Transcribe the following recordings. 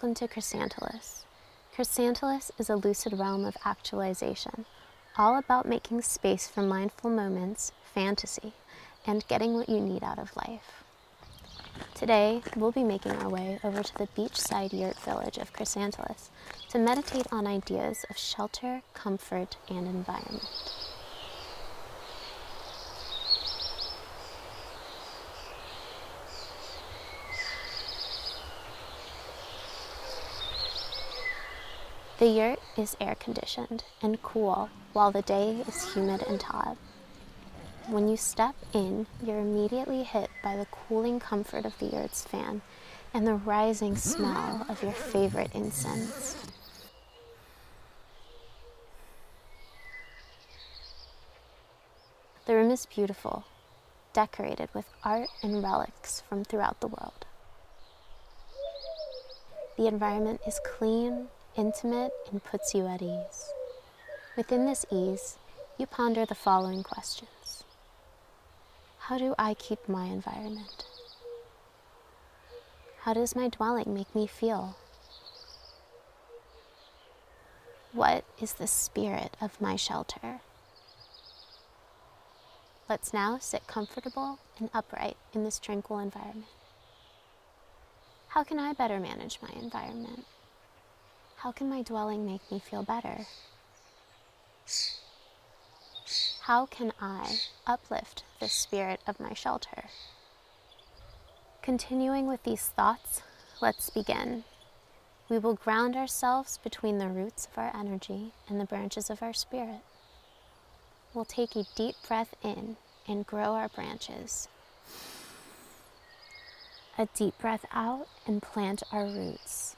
welcome to Chrysantilus. Chrysantilus is a lucid realm of actualization, all about making space for mindful moments, fantasy, and getting what you need out of life. Today, we'll be making our way over to the beachside yurt village of Chrysantilus to meditate on ideas of shelter, comfort, and environment. The yurt is air conditioned and cool while the day is humid and hot. When you step in, you're immediately hit by the cooling comfort of the yurt's fan and the rising smell of your favorite incense. The room is beautiful, decorated with art and relics from throughout the world. The environment is clean, intimate, and puts you at ease. Within this ease, you ponder the following questions How do I keep my environment? How does my dwelling make me feel? What is the spirit of my shelter? Let's now sit comfortable and upright in this tranquil environment. How can I better manage my environment? How can my dwelling make me feel better? How can I uplift the spirit of my shelter? Continuing with these thoughts, let's begin. We will ground ourselves between the roots of our energy and the branches of our spirit. We'll take a deep breath in and grow our branches. A deep breath out and plant our roots.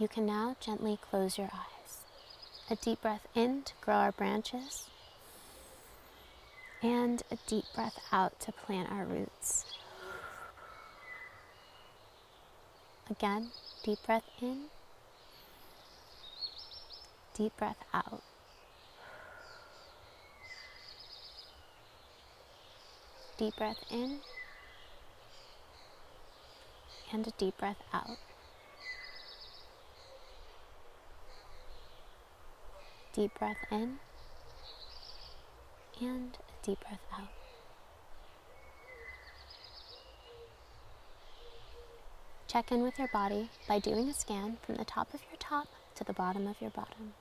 You can now gently close your eyes. A deep breath in to grow our branches, and a deep breath out to plant our roots. Again, deep breath in, deep breath out. Deep breath in, and a deep breath out. Deep breath in and a deep breath out. Check in with your body by doing a scan from the top of your top to the bottom of your bottom.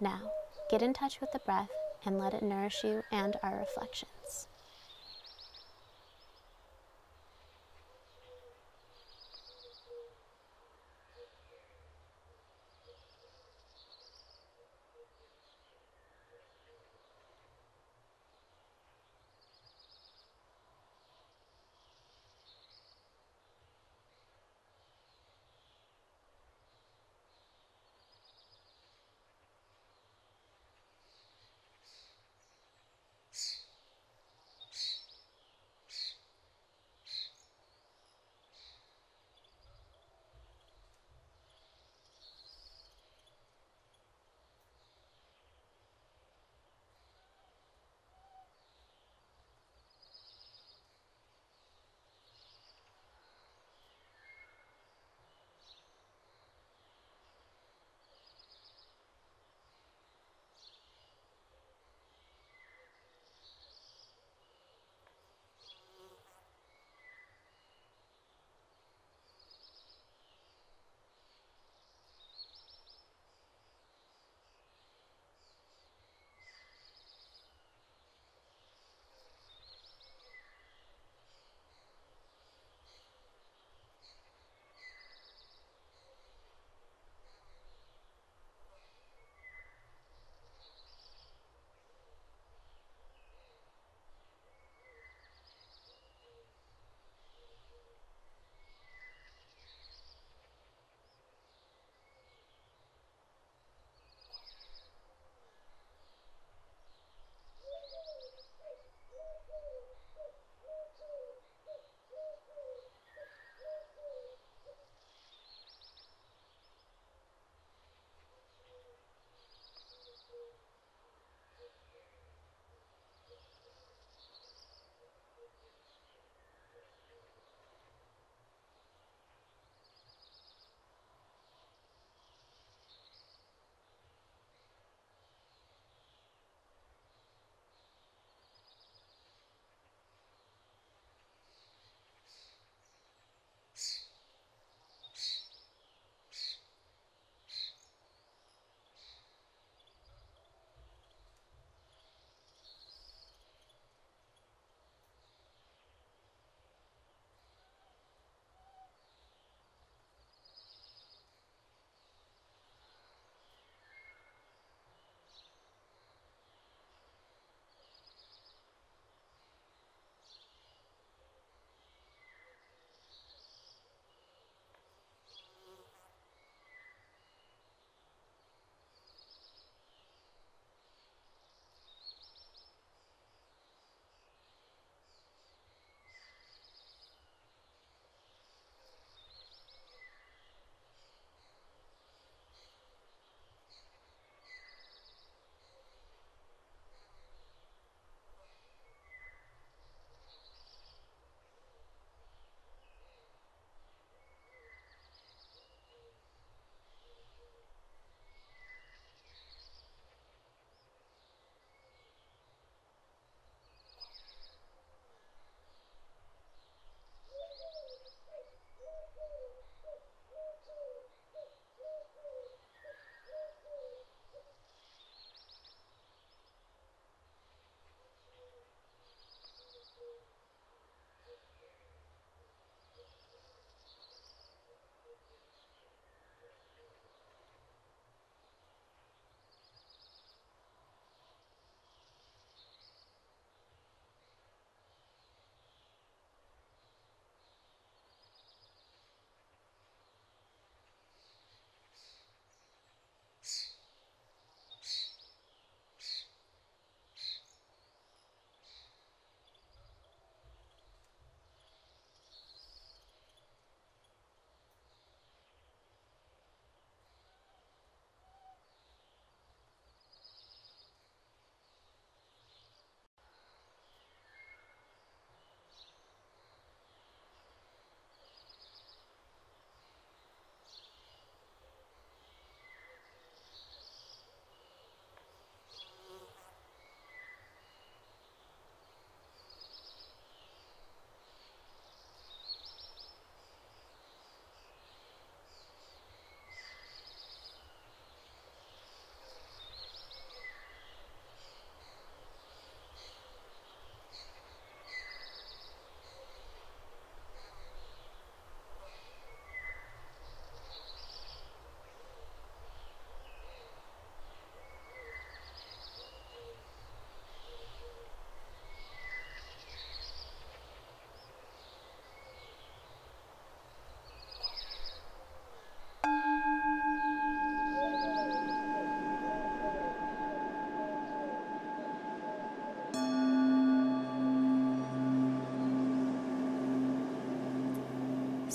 Now, get in touch with the breath and let it nourish you and our reflections.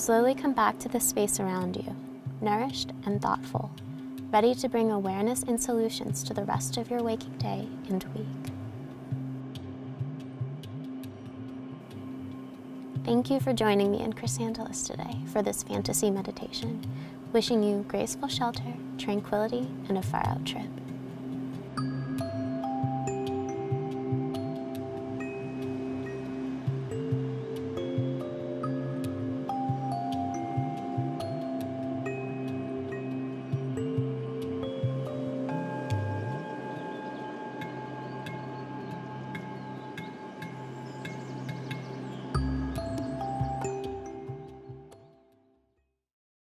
Slowly come back to the space around you, nourished and thoughtful, ready to bring awareness and solutions to the rest of your waking day and week. Thank you for joining me in Chrysantilus today for this fantasy meditation. Wishing you graceful shelter, tranquility, and a far out trip.